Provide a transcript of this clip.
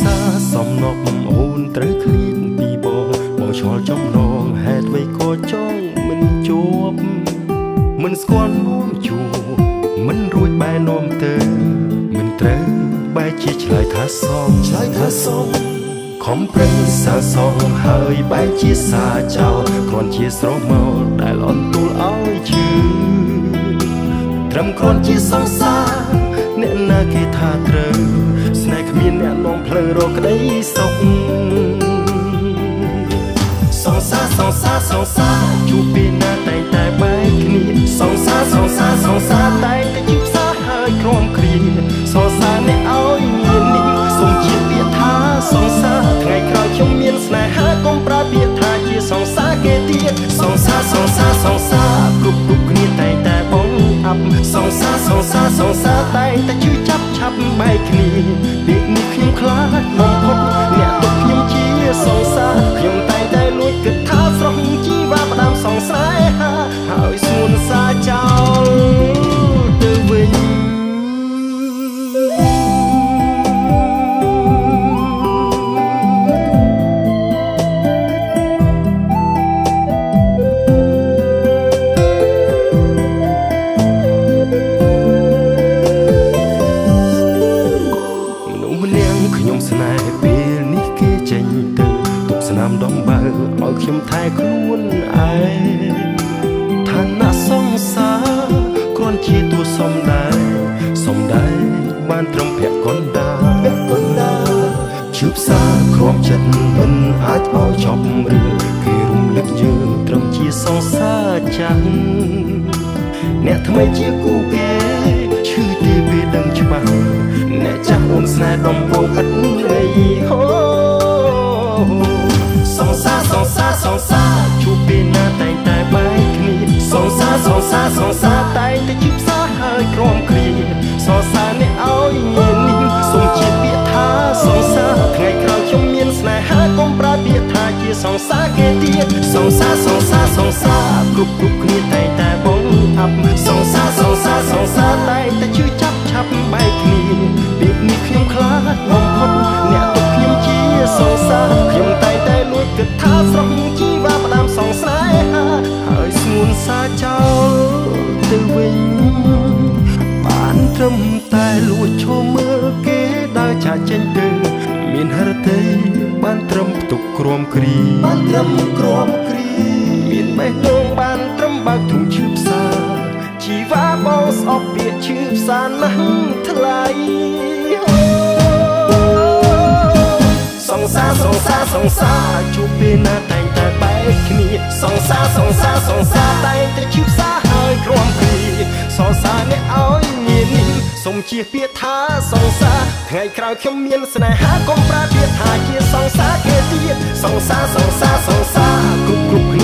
សាសំណប់ហូនត្រូវឃ្លានពីបងបងឆ្លល់ចំណងហេតុអ្វីក៏ចង់មិនជួបមិនស្គាល់នោមជួបមិនរួចបែរនោមទៅមិនត្រូវបែរជាឆ្លើយថាសំឆ្លើយថាសំខំប្រឹងសាសងហើយបែរជាសាចោលគ្រាន់ជាស្រមោលដែលអន់ទូលឲ្យឈឺត្រឹមគ្រាន់ជាសងសាអ្នកណាគេថាត្រូវ ផ្លូវរកក្តីសុខសង្សារសង្សារសង្សារជួបពេលណាតែងតែបែកគ្នាសង្សារសង្សារសង្សារតែងតែជួបផ្សារហើយក្រំគ្រាសង្សារអ្នកឲ្យមាននេះសូមជាពាក្យថាសង្សារថ្ងៃក្រោយខ្ញុំមានស្នេហាកុំប្រើពាក្យថាជាសង្សារគេទៀតសង្សារសង្សារសង្សារគ្រប់គ្រប់គ្នាតែងតែបងអាប់សង្សារសង្សារសង្សារតែងតែជឿចាប់ឆាប់បែកគ្នាពេលនេះ ខ្ញុំខ្លាចបំផុតអ្នកទុកខ្ញុំជាសង្សារ ខ្ញុំថែខ្លួនឯងឋានៈសង្សារគ្រាន់ជាតួសំដែរសំដែរបានត្រឹមភក្កណ្ដាភក្កណ្ដាជឿផ្សារគ្រាំចិត្តមិនអាចឲ្យចប់រឿងគេរំលឹកយើងត្រឹមជាសង្សារចាស់អ្នកថ្មីជាគូគេឈឺទេពេលដឹងច្បាស់អ្នកចាស់អូនស្នេហ៍ដំ ណាតែងតែបែកគ្នាសង្សារសង្សារសង្សារតែងតែជិះផ្សារហើយក្រំគ្រាសង្សារអ្នកឲ្យញៀននេះសូមជាពាក្យថាសង្សារថ្ងៃក្រោយខ្ញុំមានស្នេហាកុំប្រើពាក្យថាជាសង្សារគេទៀតសង្សារសង្សារសង្សារគ្រប់គ្រប់គ្នាតែងតែ ទៅវិញបានត្រឹមតែលួចឈមមើលគេដើរចាក់ចេញទៅមានហរទេបានត្រឹមផ្ទុកក្រមគ្រីបានត្រឹមក្រមគ្រីមានបេះដូងបានត្រឹមបើកធុងឈឺផ្សាជីវ៉ាបោស្អប់ពាក្យឈឺផ្សាណាស់ថ្លៃសង្សារសង្សារសង្សារជួបពេលណាតែងតែបែកគ្នាសង្សារសង្សារសង្សា សុំជាពាក្យថាសង្សារថ្ងៃក្រោយខ្ញុំមានស្នេហាកុំប្រើពាក្យថាជាសង្សារគេទៀតសង្សារសង្សារសង្សារគ្រប់គ្រប់គ្នា